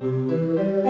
Música